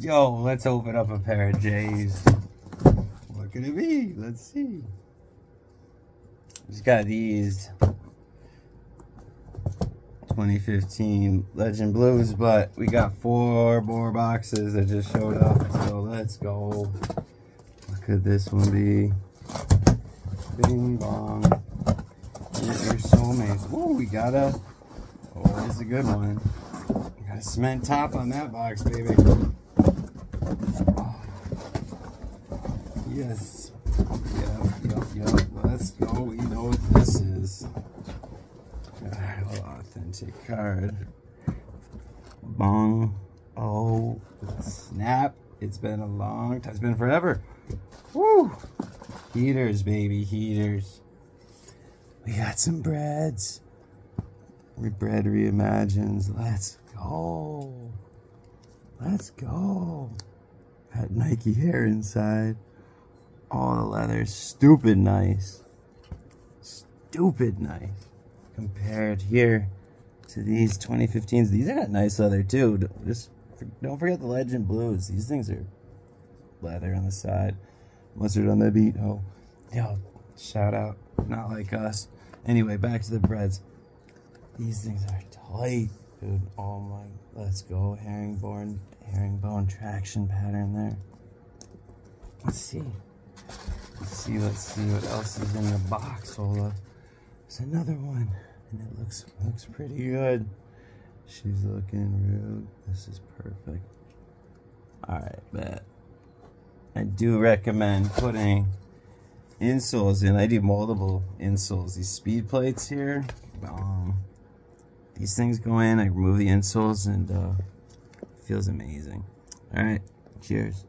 Yo, let's open up a pair of J's. What could it be? Let's see. Just got these 2015 Legend Blues, but we got four more boxes that just showed up. So let's go. What could this one be? Bing bong. You're so amazing. Oh, we got a. Oh, this is a good one. Got a cement top on that box, baby. Yes. Yep, yep, yep. Let's go. We know what this is. Authentic card. Bong. Oh, snap. It's been a long time. It's been forever. Woo! Heaters, baby, heaters. We got some Breds. We Bred reimagines. Let's go. Let's go. Got Nike Air inside. All the leather. Stupid nice. Stupid nice. Compared here to these 2015s. These are nice leather too. Just don't forget the Legend Blues. These things are leather on the side. Mustard on the beat. Oh, yo, shout out. Not like us. Anyway, back to the Breds. These things are tight, dude. Oh my, let's go. Herringbone, herringbone traction pattern there. Let's see. Let's see, let's see what else is in the box. Hold. There's another one. And it looks looks pretty good. She's looking real. This is perfect. Alright, bet. I do recommend putting insoles in. I do multiple insoles. These speed plates here, um, these things go in. I remove the insoles and uh, feels amazing. All right, cheers.